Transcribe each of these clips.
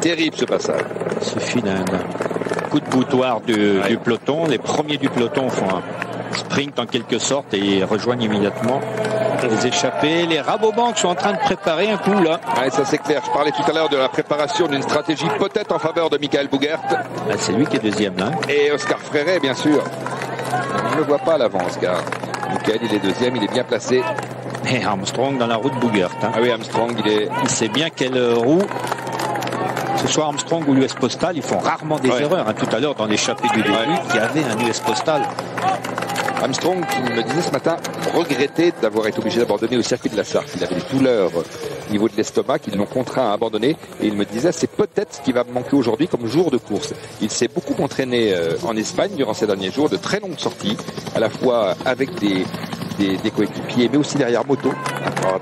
terrible ce passage. C'est fini un coup de boutoir du, Ouais. du peloton. Les premiers du peloton font un sprint en quelque sorte et rejoignent immédiatement les échappés. Les Rabobank sont en train de préparer un coup là. Ouais, ça c'est clair. Je parlais tout à l'heure de la préparation d'une stratégie peut-être en faveur de Michael Bougert Ah, c'est lui qui est deuxième là. et Oscar Fréré, bien sûr. On ne le voit pas à l'avance, car Michael, il est deuxième, il est bien placé. Et Armstrong dans la roue de Bougert. hein. Ah oui, Armstrong, il est... Il sait bien quelle roue. Que ce soit Armstrong ou l'US Postal, ils font rarement des Ouais. erreurs. hein. Tout à l'heure, dans l'échappée du début, Ouais. il y avait un US Postal. Armstrong qui me disait ce matin regretter d'avoir été obligé d'abandonner au circuit de la Sarthe. Il avait des douleurs au niveau de l'estomac qui l'ont contraint à abandonner et il me disait c'est peut-être ce qui va me manquer aujourd'hui comme jour de course. Il s'est beaucoup entraîné euh, en Espagne durant ces derniers jours, de très longues sorties, à la fois avec des, des, des coéquipiers mais aussi derrière moto, à part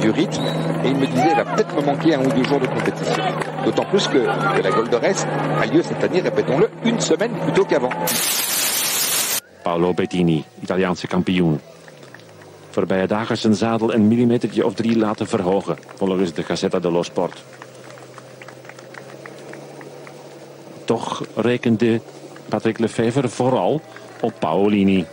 du, rythme. Et il me disait il va peut-être me manquer un ou deux jours de compétition. D'autant plus que, que la Gold a lieu cette année, répétons-le, une semaine plus tôt qu'avant. Paolo Bettini, Italiaanse kampioen. Voorbije dagen zijn zadel een millimetertje of drie laten verhogen, volgens de Gazzetta dello Sport. Toch rekende Patrick Lefevre vooral op Paolini.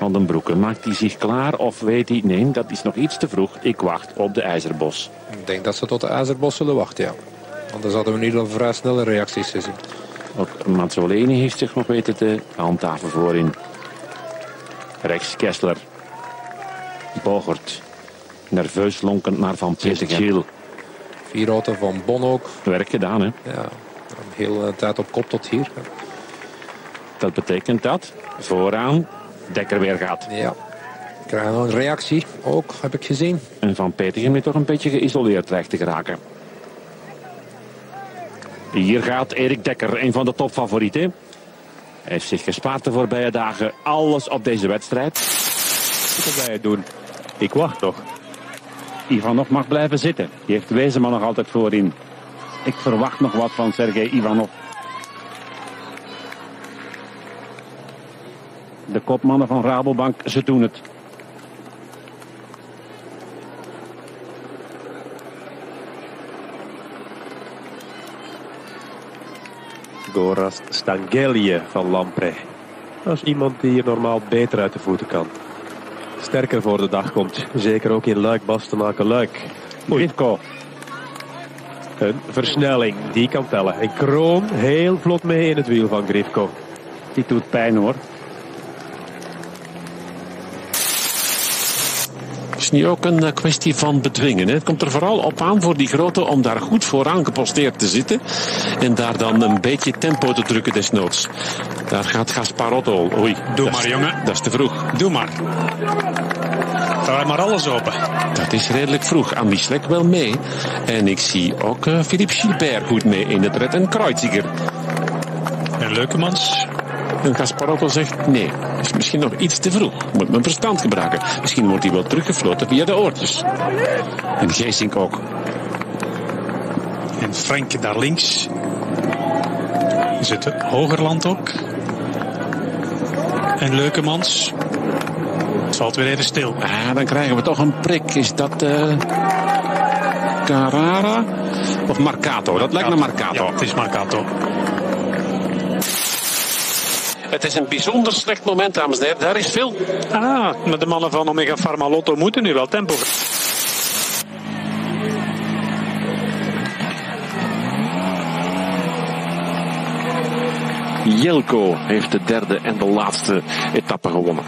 Van den Broeke, maakt hij zich klaar of weet hij... Nee, dat is nog iets te vroeg. Ik wacht op de IJzerbos. Ik denk dat ze tot de IJzerbos zullen wachten, ja. Anders hadden we nu al vrij snelle reacties gezien. Ook Mazzolini heeft zich nog weten te handhaven voorin. Rechts Kessler. Bogert. Nerveus lonkend naar Van Petegem. Vier auto van Bon ook. Werk gedaan, hè. Ja, een hele tijd op kop tot hier. Dat betekent dat vooraan Dekker weer gaat. Ja. Ik krijg nog een reactie ook, heb ik gezien. En Van Petegem is toch een beetje geïsoleerd dreigt te geraken. Hier gaat Erik Dekker, een van de topfavorieten. Hij heeft zich gespaard de voorbije dagen. Alles op deze wedstrijd. Wat wil jij doen? Ik wacht toch. Ivanov mag blijven zitten. Die heeft Wezenman nog altijd voorin. Ik verwacht nog wat van Sergej Ivanov. De kopmannen van Rabobank, ze doen het. Gorast Stangelje van Lampre. Dat is iemand die hier normaal beter uit de voeten kan. Sterker voor de dag komt. Zeker ook in Luik, Bastenaken, Luik. Grifko. Een versnelling, die kan tellen. En Kroon heel vlot mee in het wiel van Grifko. Die doet pijn hoor. Is nu ook een eh, kwestie van bedwingen. Hè. Het komt er vooral op aan voor die grote om daar goed vooraan geposteerd te zitten. En daar dan een beetje tempo te drukken desnoods. Daar gaat Gasparotto. Oei. Doe maar, jongen. Dat is te vroeg. Doe maar. Draai maar alles open. Dat is redelijk vroeg. Andy Slek wel mee. En ik zie ook eh, Philippe Gilbert goed mee in het red. En Kreuziger. En Leukemans. En Gasparotto zegt nee, is misschien nog iets te vroeg. Moet mijn verstand gebruiken. Misschien wordt hij wel teruggefloten via de oortjes. En Geesink ook. En Frank daar links. Zit Hogerland ook. En Leukemans. Het valt weer even stil. Ah, dan krijgen we toch een prik. Is dat eh Carrara of Marcato? Dat lijkt me Marcato. Ja, het is Marcato. Het is een bijzonder slecht moment, dames en heren. Daar is veel. Ah, maar de mannen van Omega Pharma Lotto moeten nu wel tempo. Jelko heeft de derde en de laatste etappe gewonnen.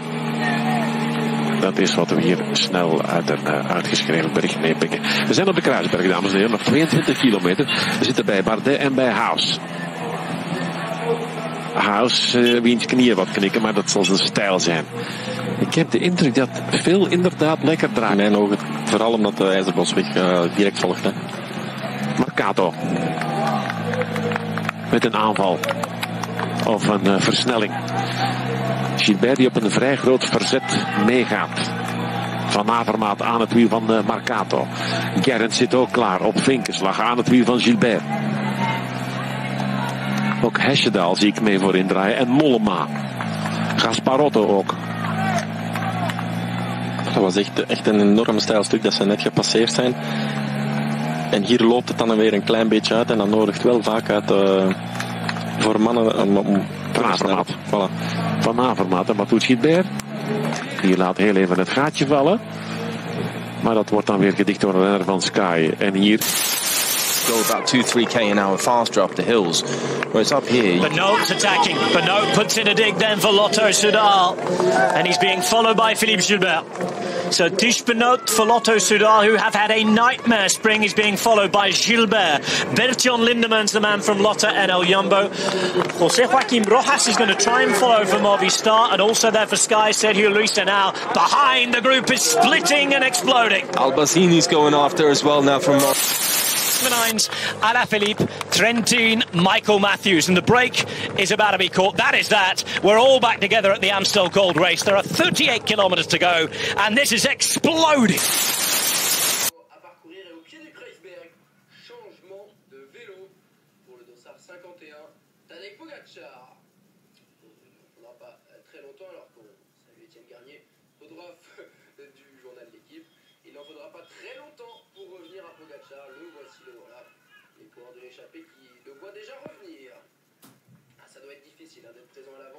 Dat is wat we hier snel uit een uh, uitgeschreven bericht meepikken. We zijn op de Kruisberg, dames en heren. Nog 22 kilometer. We zitten bij Bardet en bij Haus. Haus, uh, wiens knieën wat knikken, maar dat zal zijn stijl zijn. Ik heb de indruk dat veel inderdaad lekker draait. In mijn ogen, vooral omdat de IJzerbosweg uh, direct volgt. Hè. Marcato. Met een aanval. Of een uh, versnelling. Gilbert die op een vrij groot verzet meegaat. Van Avermaat aan het wiel van Marcato. Gerrits zit ook klaar op vinkenslag aan het wiel van Gilbert. Ook Hesjedaal zie ik mee voor indraaien. En Mollema. Gasparotto ook. Dat was echt, echt een enorm stijl stuk dat ze net gepasseerd zijn. En hier loopt het dan weer een klein beetje uit en dat nodigt wel vaak uit eh, voor mannen om, om Van Avermaat. Voilà. Van Avermaat en Matoet Gilbert. Die laat heel even het gaatje vallen. Maar dat wordt dan weer gedicht door een renner van Sky. En hier go about two, three k an hour faster up the hills. Whereas up here, Benoit's attacking. Benoit puts in a dig then for Lotto Sudal. And he's being followed by Philippe Gilbert. So Tish Benoit for Lotto Sudal, who have had a nightmare spring, is being followed by Gilbert. Bertion Lindemans, the man from Lotte and El Jumbo. Jose Joaquim Rojas is going to try and follow for Movistar. And also there for Sky, Sergio Luis. And now behind the group is splitting and exploding. Albacini's going after as well now from. Nines, Alaphilippe, Trentin, Michael Matthews. And the break is about to be caught. That is that. We're all back together at the Amstel Gold Race. There are 38 kilometres to go, and this is exploding. il est présent là